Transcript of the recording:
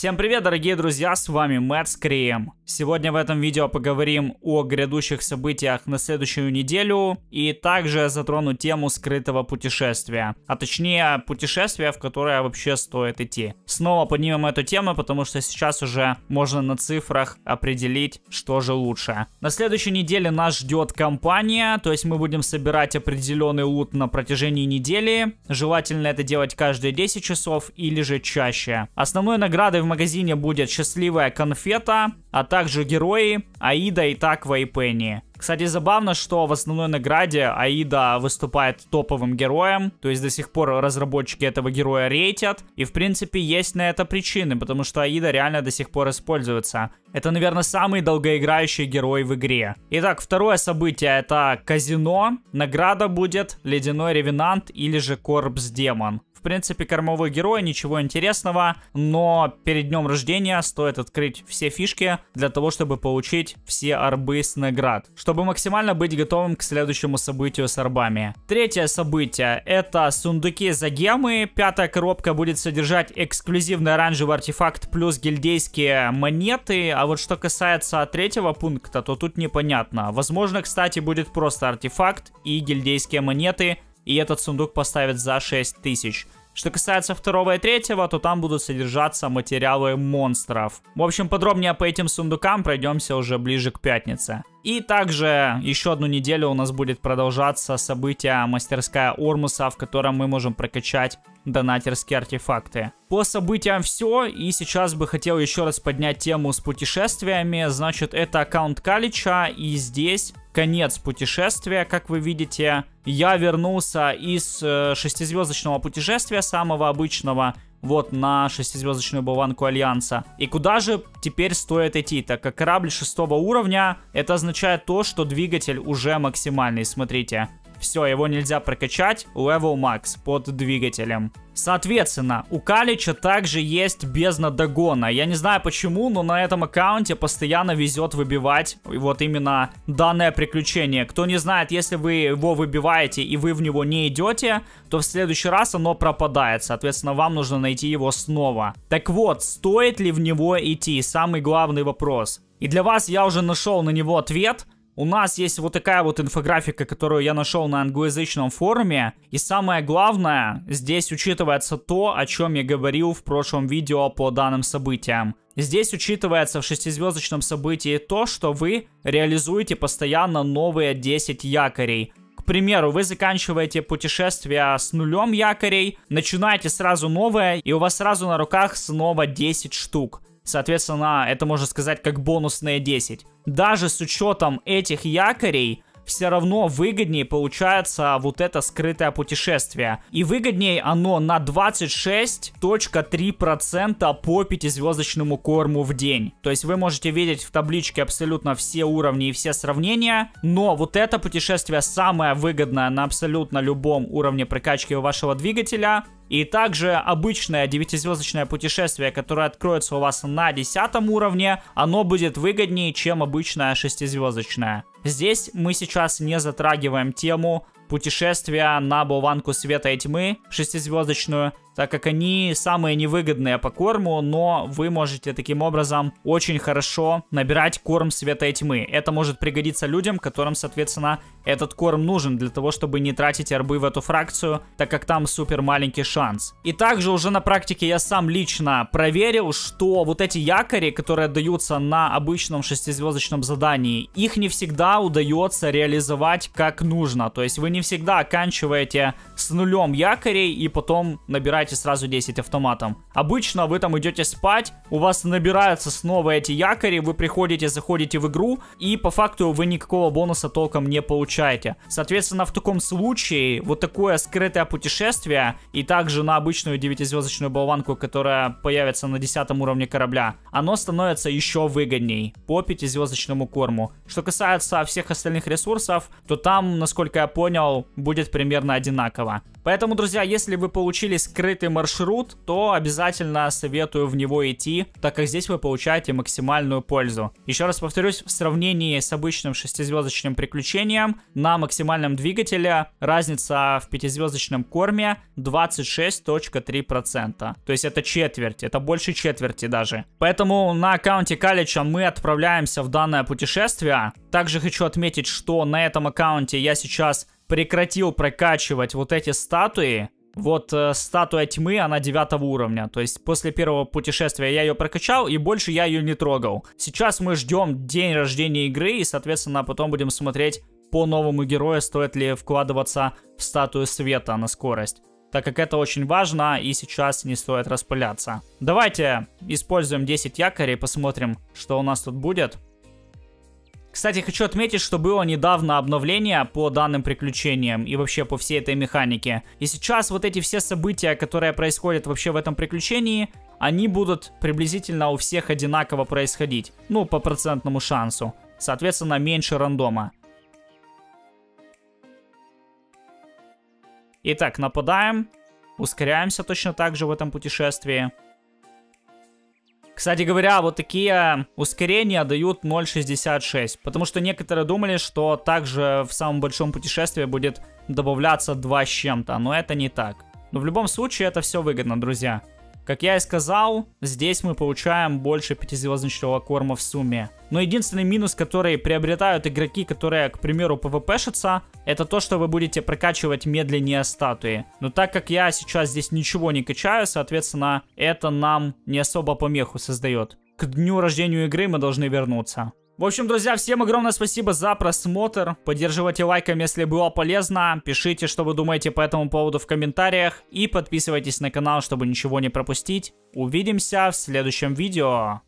Всем привет, дорогие друзья, с вами Мэтт Скрием. Сегодня в этом видео поговорим о грядущих событиях на следующую неделю и также затрону тему скрытого путешествия, а точнее путешествия, в которое вообще стоит идти. Снова поднимем эту тему, потому что сейчас уже можно на цифрах определить, что же лучше. На следующей неделе нас ждет компания, то есть мы будем собирать определенный лут на протяжении недели. Желательно это делать каждые 10 часов или же чаще. Основной наградой в магазине будет счастливая конфета, а также герои Аида и Таква и Пенни. Кстати, забавно, что в основной награде Аида выступает топовым героем, то есть до сих пор разработчики этого героя рейтят, и в принципе есть на это причины, потому что Аида реально до сих пор используется. Это, наверное, самый долгоиграющий герой в игре. Итак, второе событие это казино. Награда будет Ледяной Ревенант или же Корпс Демон. В принципе, кормовой герой, ничего интересного, но перед днем рождения стоит открыть все фишки для того, чтобы получить все арбы с наград, чтобы максимально быть готовым к следующему событию с арбами. Третье событие — это сундуки за гемы. Пятая коробка будет содержать эксклюзивный оранжевый артефакт плюс гильдейские монеты, а вот что касается третьего пункта, то тут непонятно. Возможно, кстати, будет просто артефакт и гильдейские монеты — и этот сундук поставят за 6000. Что касается второго и третьего, то там будут содержаться материалы монстров. В общем, подробнее по этим сундукам пройдемся уже ближе к пятнице. И также еще одну неделю у нас будет продолжаться событие мастерская Ормуса, в котором мы можем прокачать донатерские артефакты. По событиям все, и сейчас бы хотел еще раз поднять тему с путешествиями. Значит, это аккаунт Калича, и здесь конец путешествия, как вы видите. Я вернулся из э, шестизвездочного путешествия, самого обычного, вот на шестизвездочную болванку Альянса. И куда же теперь стоит идти, так как корабль шестого уровня, это означает то, что двигатель уже максимальный, смотрите. Все, его нельзя прокачать, level max под двигателем. Соответственно, у Калича также есть бездна догона. Я не знаю почему, но на этом аккаунте постоянно везет выбивать вот именно данное приключение. Кто не знает, если вы его выбиваете и вы в него не идете, то в следующий раз оно пропадает. Соответственно, вам нужно найти его снова. Так вот, стоит ли в него идти? Самый главный вопрос. И для вас я уже нашел на него ответ – у нас есть вот такая вот инфографика, которую я нашел на англоязычном форуме. И самое главное, здесь учитывается то, о чем я говорил в прошлом видео по данным событиям. Здесь учитывается в шестизвездочном событии то, что вы реализуете постоянно новые 10 якорей. К примеру, вы заканчиваете путешествие с нулем якорей, начинаете сразу новое, и у вас сразу на руках снова 10 штук. Соответственно, это можно сказать как бонусные 10. Даже с учетом этих якорей, все равно выгоднее получается вот это скрытое путешествие. И выгоднее оно на 26.3% по пятизвездочному корму в день. То есть вы можете видеть в табличке абсолютно все уровни и все сравнения, но вот это путешествие самое выгодное на абсолютно любом уровне прокачки вашего двигателя. И также обычное девятизвездочное путешествие, которое откроется у вас на 10 уровне, оно будет выгоднее, чем обычное шестизвездочное. Здесь мы сейчас не затрагиваем тему путешествия на болванку света и тьмы шестизвездочную, так как они самые невыгодные по корму, но вы можете таким образом очень хорошо набирать корм света и тьмы. Это может пригодиться людям, которым, соответственно, этот корм нужен для того, чтобы не тратить арбы в эту фракцию, так как там супер маленький шанс. И также уже на практике я сам лично проверил, что вот эти якори, которые даются на обычном шестизвездочном задании, их не всегда удается реализовать как нужно. То есть вы не всегда оканчиваете с нулем якорей и потом набираете сразу 10 автоматом. Обычно вы там идете спать, у вас набираются снова эти якори, вы приходите, заходите в игру, и по факту вы никакого бонуса толком не получаете. Соответственно, в таком случае вот такое скрытое путешествие, и также на обычную 9-звездочную болванку, которая появится на 10 уровне корабля, оно становится еще выгодней по 5-звездочному корму. Что касается всех остальных ресурсов, то там, насколько я понял, будет примерно одинаково. Поэтому, друзья, если вы получили скрытый маршрут, то обязательно советую в него идти, так как здесь вы получаете максимальную пользу. Еще раз повторюсь, в сравнении с обычным шестизвездочным приключением, на максимальном двигателе разница в пятизвездочном корме 26.3%. То есть это четверть, это больше четверти даже. Поэтому на аккаунте Калича мы отправляемся в данное путешествие. Также хочу отметить, что на этом аккаунте я сейчас прекратил прокачивать вот эти статуи. Вот э, статуя тьмы, она девятого уровня. То есть после первого путешествия я ее прокачал, и больше я ее не трогал. Сейчас мы ждем день рождения игры, и, соответственно, потом будем смотреть по новому герою, стоит ли вкладываться в статую света на скорость. Так как это очень важно, и сейчас не стоит распыляться. Давайте используем 10 якорей, посмотрим, что у нас тут будет. Кстати, хочу отметить, что было недавно обновление по данным приключениям и вообще по всей этой механике. И сейчас вот эти все события, которые происходят вообще в этом приключении, они будут приблизительно у всех одинаково происходить. Ну, по процентному шансу. Соответственно, меньше рандома. Итак, нападаем. Ускоряемся точно так же в этом путешествии. Кстати говоря, вот такие ускорения дают 0.66, потому что некоторые думали, что также в самом большом путешествии будет добавляться 2 с чем-то, но это не так. Но в любом случае это все выгодно, друзья. Как я и сказал, здесь мы получаем больше пятизвездочного корма в сумме. Но единственный минус, который приобретают игроки, которые, к примеру, пвпшатся, это то, что вы будете прокачивать медленнее статуи. Но так как я сейчас здесь ничего не качаю, соответственно, это нам не особо помеху создает. К дню рождения игры мы должны вернуться. В общем, друзья, всем огромное спасибо за просмотр. Поддерживайте лайком, если было полезно. Пишите, что вы думаете по этому поводу в комментариях. И подписывайтесь на канал, чтобы ничего не пропустить. Увидимся в следующем видео.